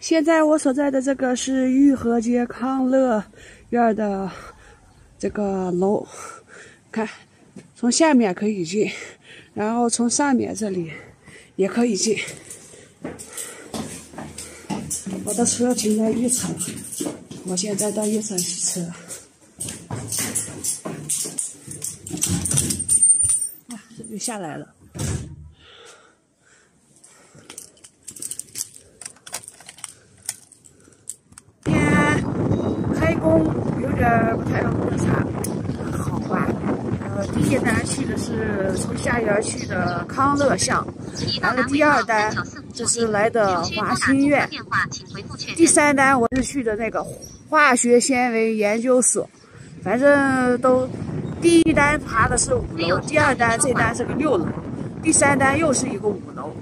现在我所在的这个是玉河街康乐院的这个楼，看，从下面可以进，然后从上面这里也可以进。我的车停在一层，我现在到一层洗车。哇，这就下来了。有点不太那啥，好吧。呃，第一单去的是从下园去的康乐巷，完了第二单这是来的华新苑，第三单我是去的那个化学纤维研究所。反正都第一单爬的是五楼，第二单这单是个六楼，第三单又是一个五楼，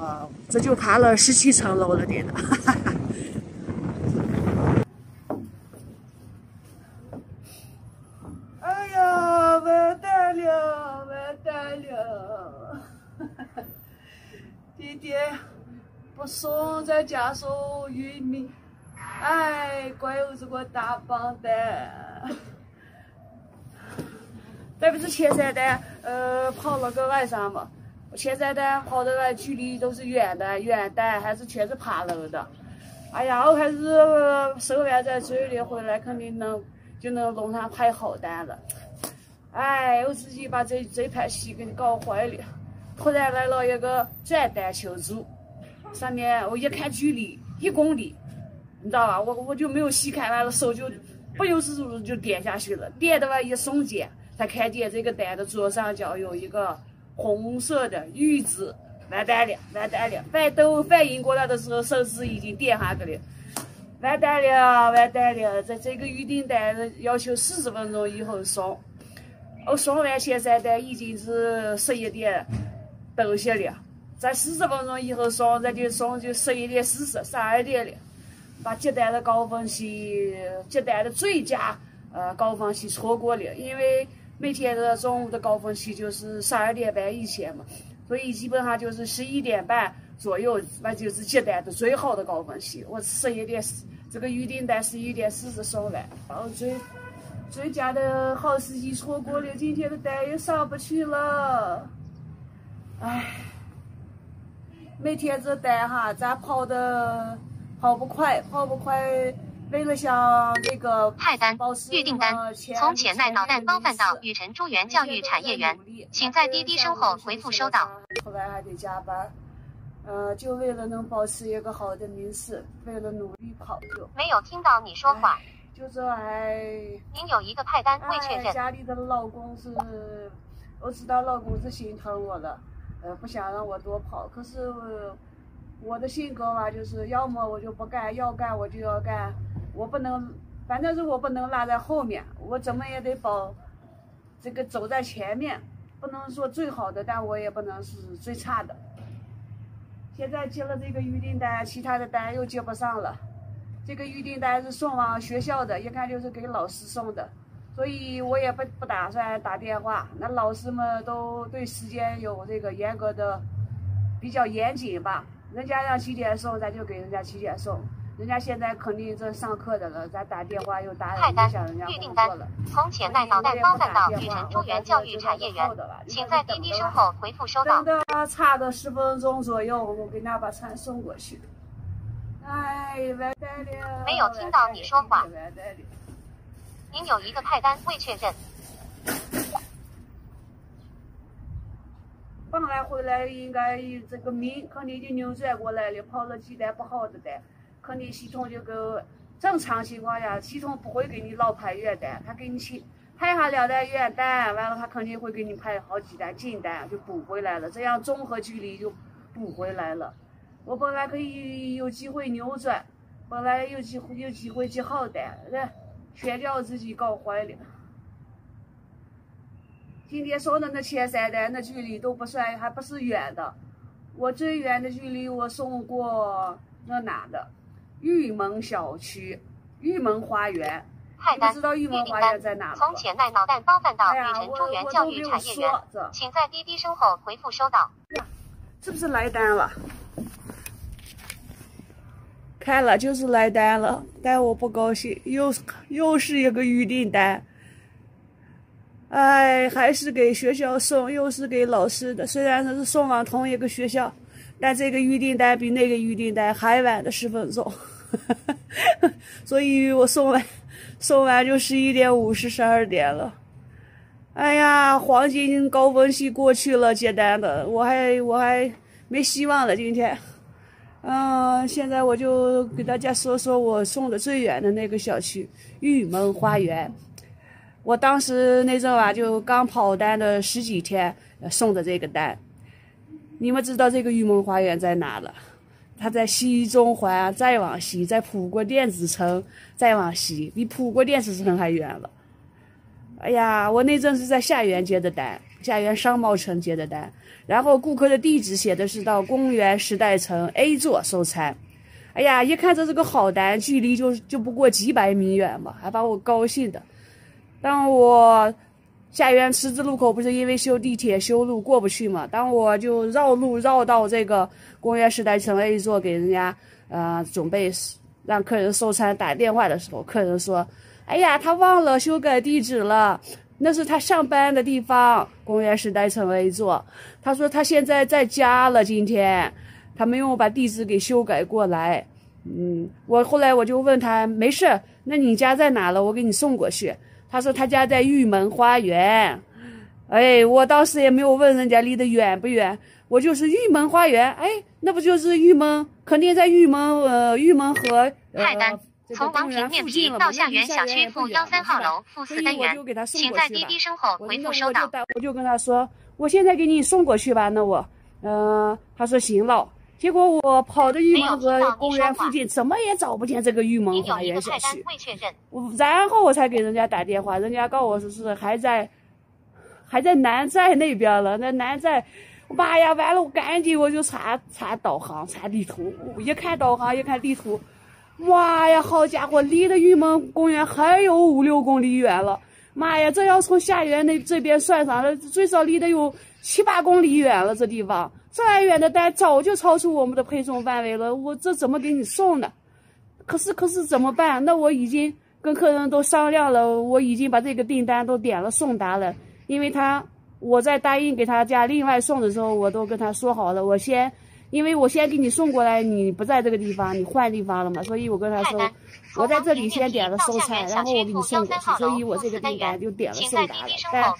啊，这就爬了十七层楼了，点的。哈哈爹不送在家送玉米，哎，怪我这个大笨蛋！这不是前三单，呃，跑了个晚上嘛。前三单跑的来距离都是远的，远单还是全是爬楼的。哎呀，我还是收完再追的，回来肯定能就能弄上排好单了。哎，我自己把这这盘戏给你搞坏了。突然来了一个转单求助，上面我一看距离一公里，你知道吧？我我就没有细看，完了手就不由自主的就点下去了。点的话一瞬间，才看见这个单的左上角有一个红色的玉字，完蛋了，完蛋了！反等反应过来的时候，手指已经点下去了，完蛋了，完蛋了！这这个预订单要求四十分钟以后送，我送完前三单已经是十一点。东西了，在四十分钟以后送，咱就送就十一点四十，十二点了。把接单的高峰期，接单的最佳呃高峰期错过了，因为每天的中午的高峰期就是十二点半以前嘛，所以基本上就是十一点半左右，那就是接单的最好的高峰期。我十一点四这个预订单十一点四十送完，后最最佳的好时机错过了，今天的单又上不去了。唉，每天这单哈，咱跑的跑不快，跑不快。为了像那个派单预订单，从浅奈脑蛋包饭到雨辰珠园教育产业园，请在滴滴身后回复收到。后来还得加班，呃，就为了能保持一个好的名次，为了努力跑就。没有听到你说话。就这还。您有一个派单未确认。家里的老公是，我知道老公是心疼我了。呃，不想让我多跑，可是我的性格吧，就是要么我就不干，要干我就要干，我不能，反正是我不能落在后面，我怎么也得保这个走在前面，不能说最好的，但我也不能是最差的。现在接了这个预订单，其他的单又接不上了，这个预订单是送往学校的，一看就是给老师送的。所以我也不不打算打电话，那老师们都对时间有这个严格的，比较严谨吧。人家让几点送，咱就给人家几点送。人家现在肯定正上课的了，咱打电话又打影响人家工作了。从前奈脑袋包饭到雨辰中原教育产业园，请在滴滴声后回复收到。等的差个十分钟左右，我给他把餐送过去。哎，完蛋了！没有听到你说话。您有一个派单未确认。本来回来应该这个命肯定就扭转过来了，跑了几单不好的单，肯定系统就给正常情况下，系统不会给你老排远单，他给你去排下两单远单，完了他肯定会给你排好几单近单，就补回来了，这样综合距离就补回来了。我本来可以有机会扭转，本来有机会有机会接好单，来。全叫自己搞坏了。今天送的那前三单，那距离都不算，还不是远的。我最远的距离，我送过那哪的？玉门小区，玉门花园。不知道玉门花园在哪？从前奈脑蛋包饭到雨辰珠园教育产业园，请在滴滴身后回复收到。是不是来单了？看了就是来单了，但我不高兴，又又是一个预订单。哎，还是给学校送，又是给老师的。虽然是送往同一个学校，但这个预订单比那个预订单还晚的十分钟，所以我送完，送完就十一点五十、十二点了。哎呀，黄金高峰期过去了，接单的，我还我还没希望了。今天，嗯，现在我就给大家说说我送的最远的那个小区——玉门花园。我当时那阵啊，就刚跑单的十几天，送的这个单。你们知道这个玉门花园在哪了？它在西中环，再往西，在普国电子城，再往西，比普国电子城还远了。哎呀，我那阵是在下园接的单，下园商贸城接的单，然后顾客的地址写的是到公园时代城 A 座收餐。哎呀，一看这是个好单，距离就就不过几百米远嘛，还把我高兴的。当我下园十字路口不是因为修地铁修路过不去嘛？当我就绕路绕到这个公园时代城 A 座给人家呃准备让客人收餐打电话的时候，客人说：“哎呀，他忘了修改地址了，那是他上班的地方，公园时代城 A 座。”他说他现在在家了，今天他没有把地址给修改过来。嗯，我后来我就问他没事，那你家在哪了？我给你送过去。他说他家在玉门花园，哎，我当时也没有问人家离得远不远，我就是玉门花园，哎，那不就是玉门，肯定在玉门，呃，玉门和从王平面皮到下园小区负幺三号楼负四单元，请在滴滴声后回复收到。我就跟他说，我现在给你送过去吧，那我，嗯，他说行了。结果我跑到玉门河公园附近，怎么也找不见这个玉门花园小区。我然后我才给人家打电话，人家告诉我说是还在，还在南寨那边了。那南寨，妈呀，完了！我赶紧我就查查导航，查地图。一看导航，一看地图，哇呀，好家伙，离的玉门公园还有五六公里远了。妈呀，这要从下园那这边算上了，最少离得有七八公里远了。这地方。这么远的单早就超出我们的配送范围了，我这怎么给你送呢？可是可是怎么办？那我已经跟客人都商量了，我已经把这个订单都点了送达了，因为他我在答应给他家另外送的时候，我都跟他说好了，我先。因为我先给你送过来，你不在这个地方，你换地方了嘛，所以我跟他说，我在这里先点了收菜，然后我给你送过去，所以我这个订单就点了送达了。但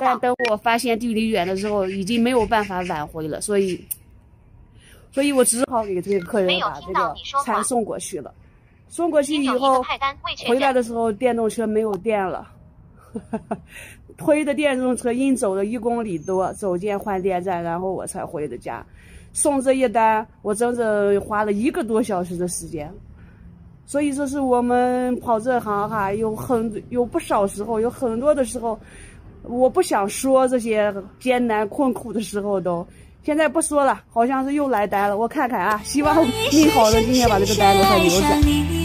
但等我发现距离远的时候，已经没有办法挽回了，所以，所以我只好给这个客人把这个餐送过去了。送过去以后，回来的时候电动车没有电了，推着电动车硬走了一公里多，走进换电站，然后我才回的家。送这一单，我整整花了一个多小时的时间，所以说是我们跑这行哈，有很有不少时候，有很多的时候，我不想说这些艰难困苦的时候都，现在不说了，好像是又来单了，我看看啊，希望命好的，今天把这个单子还留着。